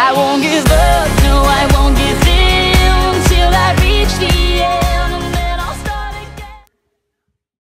I won't give up